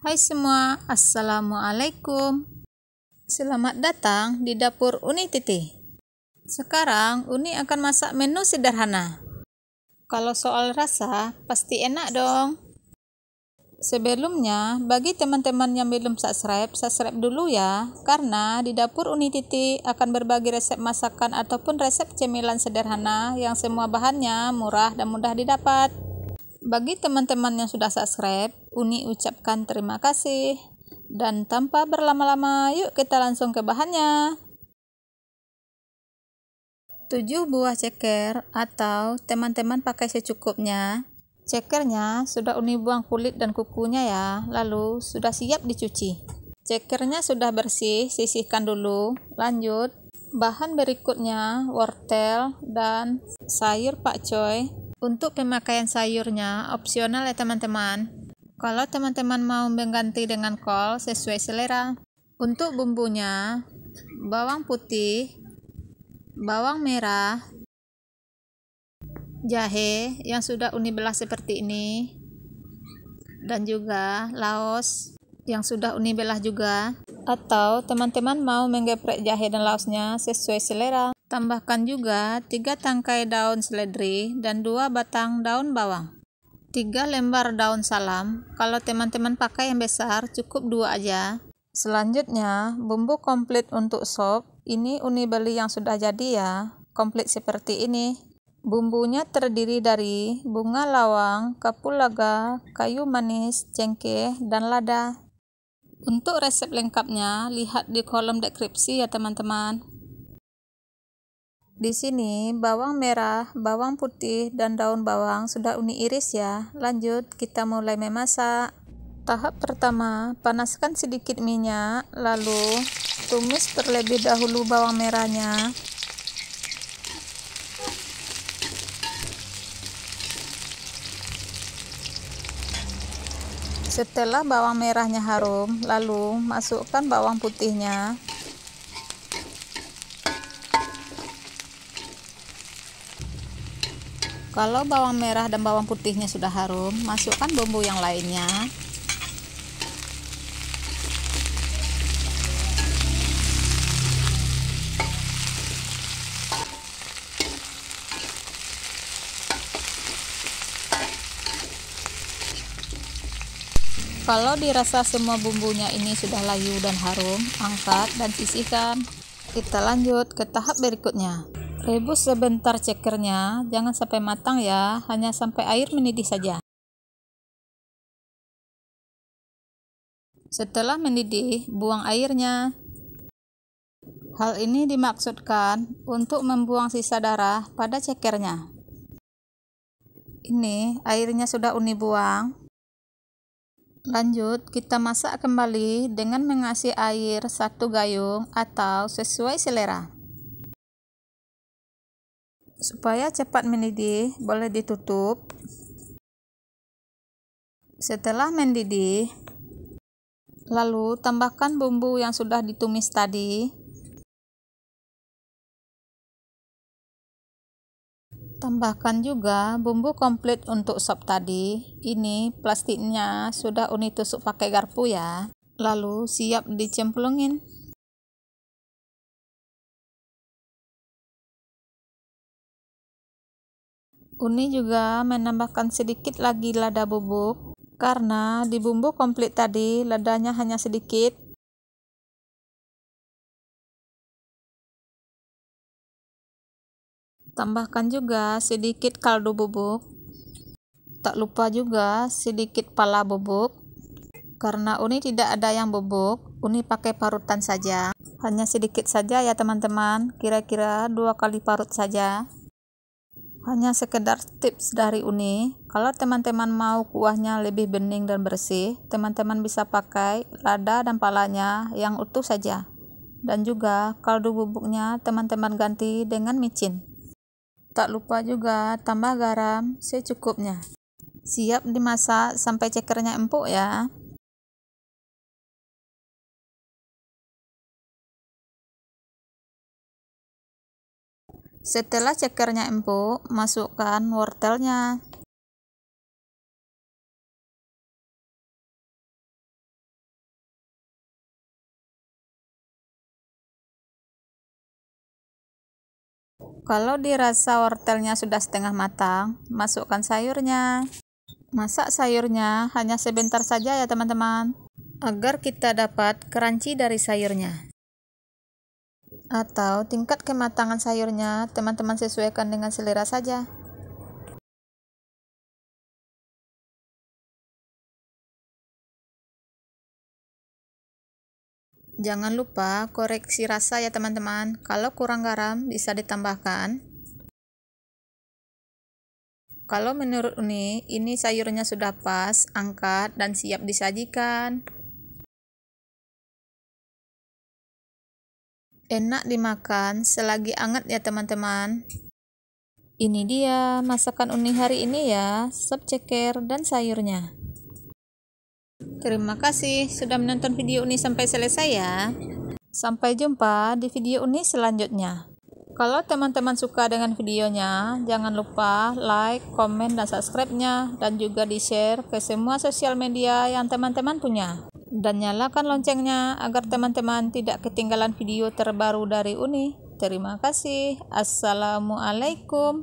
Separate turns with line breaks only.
Hai semua, Assalamualaikum. Selamat datang di dapur Uni Titi. Sekarang Uni akan masak menu sederhana. Kalau soal rasa, pasti enak dong. Sebelumnya, bagi teman-teman yang belum subscribe, subscribe dulu ya, karena di dapur Uni Titi akan berbagi resep masakan ataupun resep cemilan sederhana yang semua bahannya murah dan mudah didapat. Bagi teman-teman yang sudah subscribe, Uni ucapkan terima kasih. Dan tanpa berlama-lama, yuk kita langsung ke bahannya. 7 buah ceker atau teman-teman pakai secukupnya. Cekernya sudah Uni buang kulit dan kukunya ya, lalu sudah siap dicuci. Cekernya sudah bersih, sisihkan dulu. Lanjut, bahan berikutnya wortel dan sayur pakcoy untuk pemakaian sayurnya opsional ya teman-teman. Kalau teman-teman mau mengganti dengan kol sesuai selera. Untuk bumbunya, bawang putih, bawang merah, jahe yang sudah uni belah seperti ini, dan juga laos yang sudah uni belah juga. Atau teman-teman mau menggeprek jahe dan laosnya sesuai selera. Tambahkan juga 3 tangkai daun seledri dan 2 batang daun bawang. 3 lembar daun salam. Kalau teman-teman pakai yang besar, cukup 2 aja. Selanjutnya, bumbu komplit untuk sop. Ini uni beli yang sudah jadi ya. Komplit seperti ini. Bumbunya terdiri dari bunga lawang, kapulaga, kayu manis, cengkeh, dan lada. Untuk resep lengkapnya, lihat di kolom deskripsi ya teman-teman. Di sini bawang merah, bawang putih, dan daun bawang sudah uni iris ya. Lanjut, kita mulai memasak. Tahap pertama, panaskan sedikit minyak, lalu tumis terlebih dahulu bawang merahnya. Setelah bawang merahnya harum, lalu masukkan bawang putihnya. Kalau bawang merah dan bawang putihnya sudah harum, masukkan bumbu yang lainnya. Kalau dirasa semua bumbunya ini sudah layu dan harum, angkat dan sisihkan. Kita lanjut ke tahap berikutnya. Rebus sebentar cekernya, jangan sampai matang ya, hanya sampai air mendidih saja. Setelah mendidih, buang airnya. Hal ini dimaksudkan untuk membuang sisa darah pada cekernya. Ini airnya sudah uni buang. Lanjut, kita masak kembali dengan mengasih air satu gayung atau sesuai selera. Supaya cepat mendidih, boleh ditutup. Setelah mendidih, lalu tambahkan bumbu yang sudah ditumis tadi. Tambahkan juga bumbu komplit untuk sop tadi. Ini plastiknya sudah uni tusuk pakai garpu ya. Lalu siap dicemplungin. Uni juga menambahkan sedikit lagi lada bubuk karena di bumbu komplit tadi ladanya hanya sedikit. Tambahkan juga sedikit kaldu bubuk. Tak lupa juga sedikit pala bubuk. Karena Uni tidak ada yang bubuk, Uni pakai parutan saja. Hanya sedikit saja ya teman-teman, kira-kira dua kali parut saja hanya sekedar tips dari Uni kalau teman-teman mau kuahnya lebih bening dan bersih teman-teman bisa pakai lada dan palanya yang utuh saja. Dan juga kaldu bubuknya teman-teman ganti dengan micin. Tak lupa juga tambah garam secukupnya. Siap dimasak sampai cekernya empuk ya Setelah cekernya empuk, masukkan wortelnya. Kalau dirasa wortelnya sudah setengah matang, masukkan sayurnya. Masak sayurnya hanya sebentar saja ya teman-teman, agar kita dapat crunchy dari sayurnya. Atau tingkat kematangan sayurnya teman-teman sesuaikan dengan selera saja. Jangan lupa koreksi rasa ya teman-teman. Kalau kurang garam bisa ditambahkan. Kalau menurut Uni, ini sayurnya sudah pas, angkat, dan siap disajikan. Enak dimakan selagi hangat ya teman-teman. Ini dia masakan Uni hari ini ya, sop ceker dan sayurnya. Terima kasih sudah menonton video ini sampai selesai ya. Sampai jumpa di video ini selanjutnya. Kalau teman-teman suka dengan videonya, jangan lupa like, komen, dan subscribe-nya, dan juga di-share ke semua sosial media yang teman-teman punya. Dan nyalakan loncengnya agar teman-teman tidak ketinggalan video terbaru dari Uni. Terima kasih. Assalamualaikum.